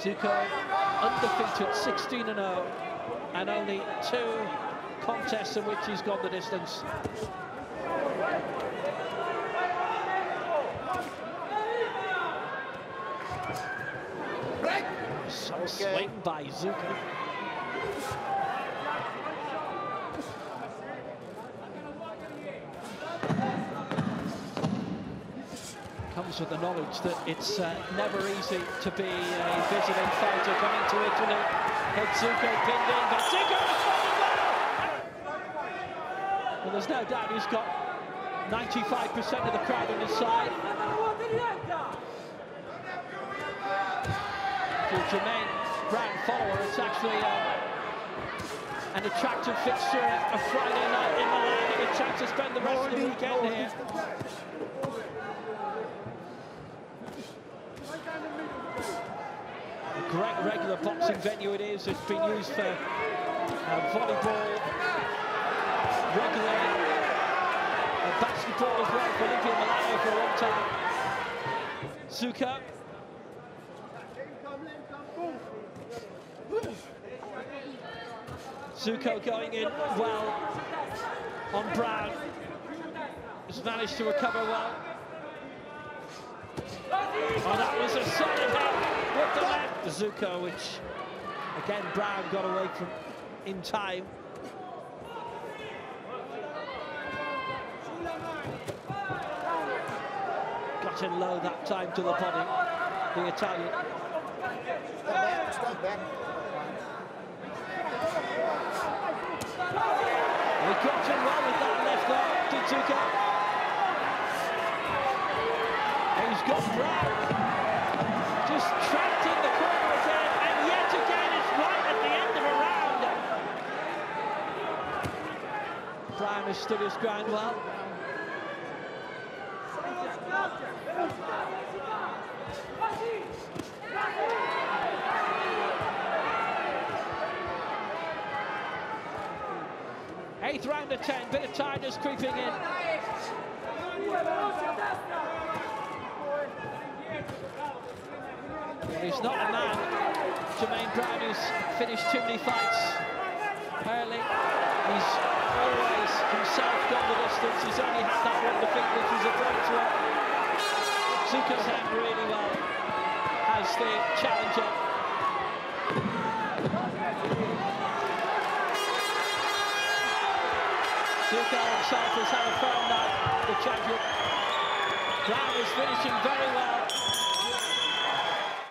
Zucco undefeated, 16 and 0, and only two contests in which he's gone the distance. Some swing by Zucco. Comes with the knowledge that it's uh, never easy to be a visiting fighter coming to Italy. Hitsuko pinned in, well! There's no doubt he's got 95% of the crowd on his side. Germaine Brown follower, it's actually uh, an attractive fixture a Friday night in Milan and a chance to spend the rest of the weekend here. Great regular boxing venue it is. It's been used for uh, volleyball regularly, uh, basketball as well for Olympia Milano for a long time. Zucco. Zucco going in well on Brown. Has managed to recover well. Oh, that was a solid hit. Zucco, which again Brown got away from in time. Got in low that time to the body, the Italian. He got in well with that left arm to Zucco. He's got Brown. Just trapped in the corner again, and yet again it's right at the end of Brown has stood his ground well. Eighth round of 10, bit of tiredness creeping in. Well, he's not a man, Germaine Brown, who's finished too many fights early. He's always himself gone the distance. He's only had that one defeat, which was a great one. Zucco's hand really well as the challenger. Zucco himself has had a firm night, the champion. Brown is finishing very well.